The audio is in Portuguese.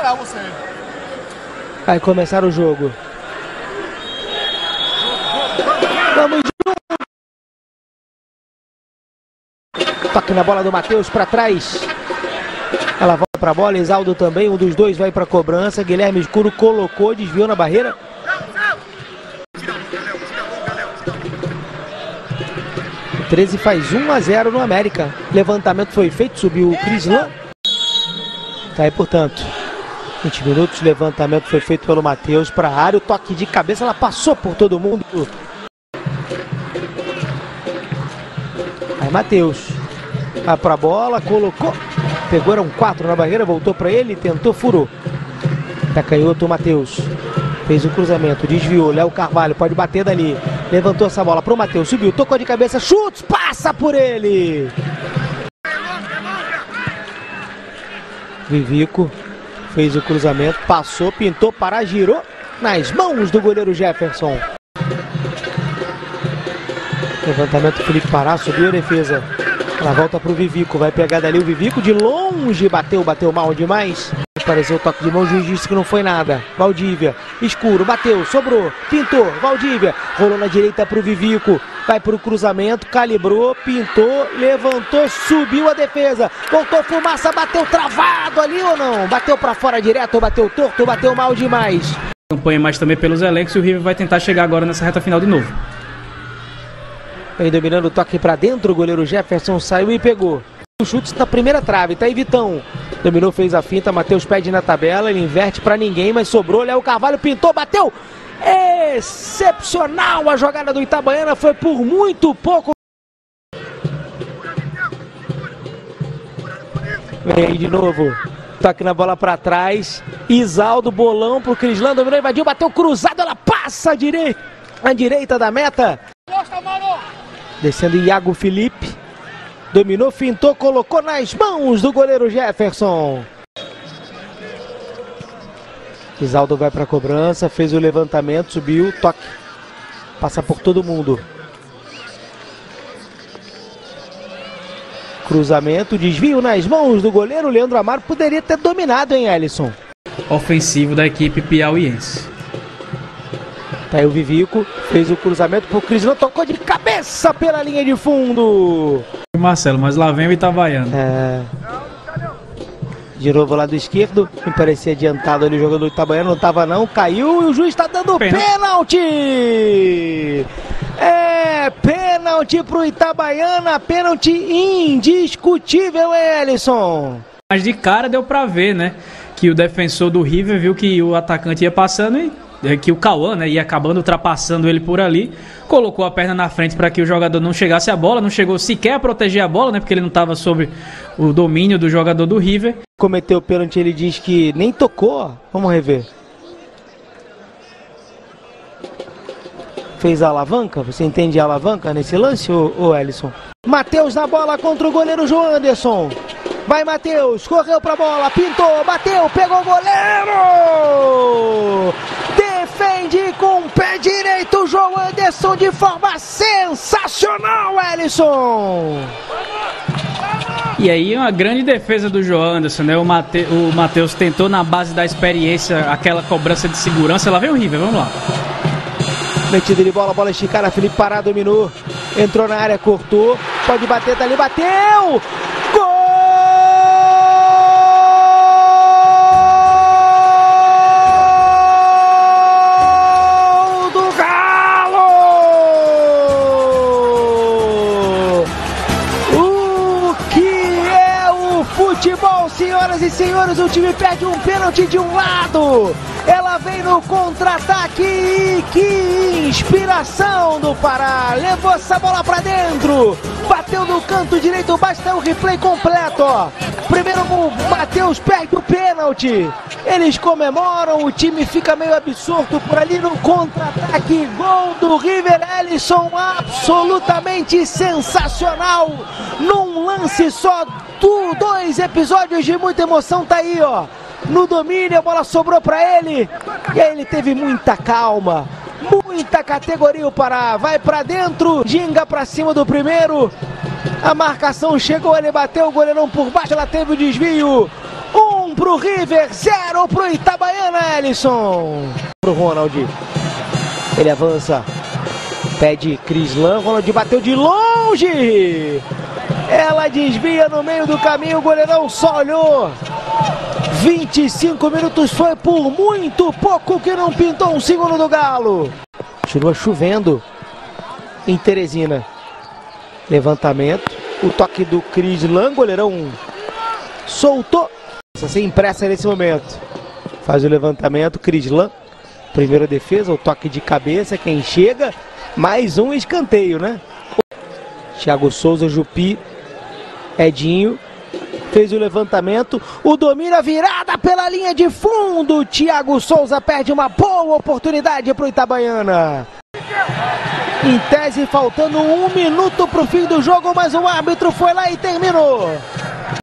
acelerar você. Vai começar o jogo. Vamos Toque na bola do Matheus para trás. Ela volta para a bola, Exaldo também, um dos dois vai para a cobrança. Guilherme Escuro colocou, desviou na barreira. O 13 faz 1 a 0 no América. Levantamento foi feito, subiu o Crislan. Tá aí, portanto. 20 minutos, levantamento foi feito pelo Matheus para a área, o toque de cabeça, ela passou por todo mundo. Aí Matheus, vai para a bola, colocou, pegou, eram quatro na barreira, voltou para ele, tentou, furou. Tá canhoto o Matheus, fez o cruzamento, desviou, Léo Carvalho pode bater dali, levantou essa bola pro Matheus, subiu, tocou de cabeça, chutes, passa por ele. Vivico fez o cruzamento, passou, pintou, para, girou nas mãos do goleiro Jefferson. Levantamento Felipe Pará, subiu a defesa. Ela volta para o Vivico, vai pegar dali o Vivico de longe, bateu, bateu mal demais. Apareceu o toque de mão, o juiz disse que não foi nada. Valdívia, escuro, bateu, sobrou, pintou, Valdívia, rolou na direita para o Vivico, vai para o cruzamento, calibrou, pintou, levantou, subiu a defesa, voltou fumaça, bateu travado ali ou não? Bateu para fora direto, ou bateu torto, ou bateu mal demais. Campanha mais também pelos elencos e o River vai tentar chegar agora nessa reta final de novo. Vem dominando o toque para dentro, o goleiro Jefferson saiu e pegou. O chute na primeira trave, tá aí Vitão. Dominou, fez a finta, Matheus pede na tabela, ele inverte para ninguém, mas sobrou. Léo Carvalho pintou, bateu. Excepcional a jogada do Itabaiana, foi por muito pouco. Vem de novo. Toque na bola para trás. Isaldo, bolão pro Crislan, dominou, invadiu, bateu cruzado, ela passa à direita, à direita da meta. Descendo Iago Felipe. Dominou, fintou, colocou nas mãos do goleiro Jefferson. Isaldo vai para a cobrança, fez o levantamento, subiu, toque. Passa por todo mundo. Cruzamento, desvio nas mãos do goleiro. Leandro Amaro poderia ter dominado, hein, Ellison? Ofensivo da equipe piauiense. Tá aí o Vivico, fez o cruzamento pro Crislan, tocou de cabeça pela linha de fundo. Marcelo, mas lá vem o Itabaiano. É. De novo lado esquerdo, me parecia adiantado ali o jogador do Itabaiano, não estava não, caiu e o juiz está dando Pênalti. pênalti! É, pênalti pro Itabaiana, pênalti indiscutível, Ellison. Mas de cara deu pra ver, né? Que o defensor do River viu que o atacante ia passando e que o Cauã, né, ia acabando ultrapassando ele por ali, colocou a perna na frente para que o jogador não chegasse à bola, não chegou sequer a proteger a bola, né, porque ele não estava sob o domínio do jogador do River. Cometeu o pênalti, ele diz que nem tocou. Vamos rever. Fez a alavanca? Você entende a alavanca nesse lance, ô, ô Ellison? Matheus na bola contra o goleiro João Anderson. Vai Matheus, correu pra bola, pintou, bateu, pegou o goleiro! Com o pé direito o João Anderson de forma sensacional, Ellison! E aí uma grande defesa do João Anderson, né? O, Mate, o Matheus tentou na base da experiência aquela cobrança de segurança. Lá vem o River, vamos lá. Metida de bola, bola esticada, Felipe Pará dominou. Entrou na área, cortou. Pode bater dali, bateu! Senhores? O time perde um pênalti de um lado. Ela vem no contra-ataque que inspiração do Pará. Levou essa bola pra dentro. Bateu no canto direito, basta o replay completo. Primeiro o Matheus perde o pênalti. Eles comemoram, o time fica meio absorto por ali no contra-ataque. Gol do River Ellison, absolutamente sensacional. Num lance só, do- dois episódios de muita emoção, tá aí, ó. No domínio, a bola sobrou pra ele. E aí ele teve muita calma. Muita categoria o Pará. Vai pra dentro, ginga pra cima do primeiro. A marcação chegou, ele bateu o goleirão por baixo, ela teve o desvio. Pro River, zero pro Itabaiana, Ellison. Pro Ronald. Ele avança. Pede Crislan, Ronald bateu de longe. Ela desvia no meio do caminho, o goleirão só olhou. 25 minutos foi por muito pouco que não pintou um segundo do Galo. Continua chovendo em Teresina. Levantamento. O toque do Cris Lan, goleirão soltou. Sem pressa nesse momento. Faz o levantamento, Cris Lan. Primeira defesa, o toque de cabeça. Quem chega, mais um escanteio, né? Thiago Souza, Jupi, Edinho. Fez o levantamento, o domina a virada pela linha de fundo. Thiago Souza perde uma boa oportunidade para o Itabaiana. Em tese, faltando um minuto para o fim do jogo, mas o árbitro foi lá e terminou.